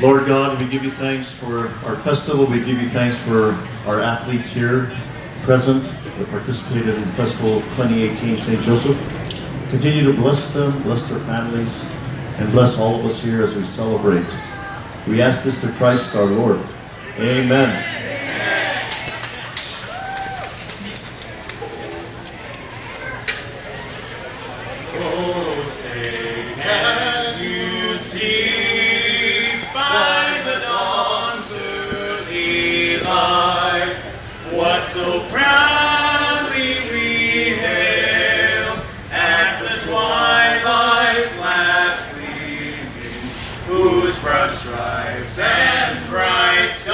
Lord God, we give you thanks for our festival. We give you thanks for our athletes here present that participated in Festival 2018 St. Joseph. Continue to bless them, bless their families, and bless all of us here as we celebrate. We ask this through Christ our Lord. Amen. Oh, say, can you stripes and Christ